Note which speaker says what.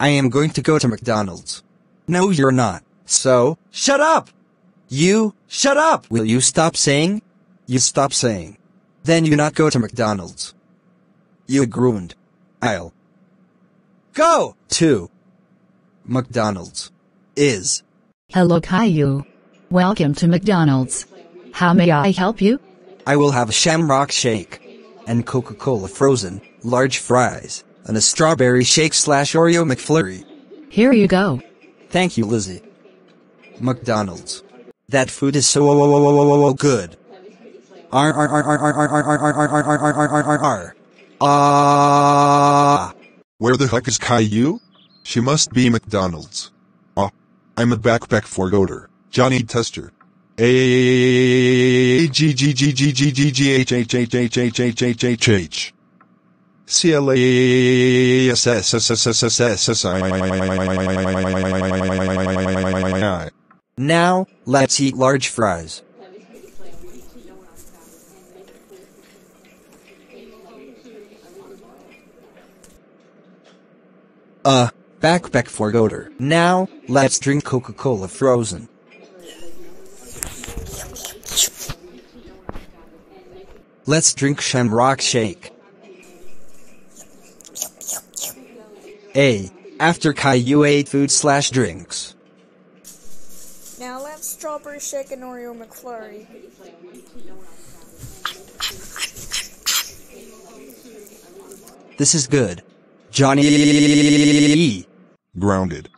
Speaker 1: I am going to go to McDonald's. No, you're not. So, shut up! You, shut up! Will you stop saying? You stop saying. Then you not go to McDonald's. You groaned. I'll go to McDonald's. Is
Speaker 2: Hello Caillou. Welcome to McDonald's. How may I help you?
Speaker 1: I will have a shamrock shake and Coca-Cola frozen, large fries, and a strawberry shake slash Oreo McFlurry.
Speaker 2: Here you go.
Speaker 1: Thank you, Lizzie. McDonald's. That food is so good. R R R R R R R R R R R R R R R R. Ah.
Speaker 3: Where the heck is Caillou? She must be McDonald's. Ah, I'm a backpack foregoater, Johnny Tester. A G G G G G G G H H H H H H H H H. C L A S S S S S S S S I.
Speaker 1: Now, let's eat large fries. Uh, backpack for foregoater. Now, let's drink Coca-Cola frozen. Let's drink Shamrock Shake. A. After Caillou ate food slash drinks.
Speaker 4: Now let's strawberry shake and Oreo McFlurry.
Speaker 1: This is good. Johnny.
Speaker 3: Grounded.